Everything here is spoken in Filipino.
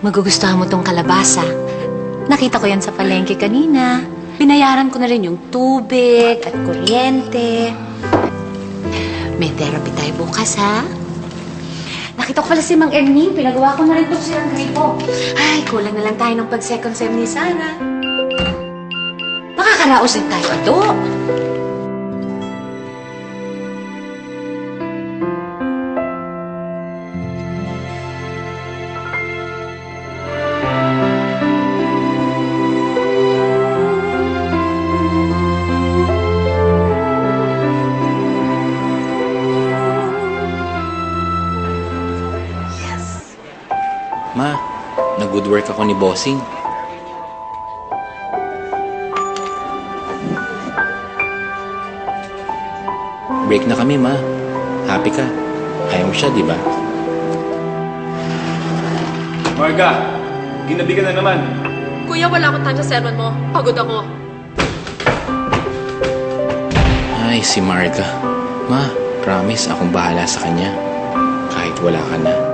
magugustuhan mo tong kalabasa. Nakita ko yan sa palengke kanina. Binayaran ko na rin yung tubig at kuryente. May therapy tayo bukas, ha? Nakita ko pala si Mang Ernie. Pinagawa ko na rin itong silang gripo. Ay, kulang na lang tayo ng pag-second sem ni Sarah. Makakaraos din tayo, Ado. Ma, nag-good work ako ni Bossing. Break na kami, ma. Happy ka. Ayaw mo siya, di ba? Marga, ginabi ka na naman. Kuya, wala akong time sa sermon mo. Pagod ako. Ay, si Marga. Ma, promise akong bahala sa kanya. Kahit wala ka na.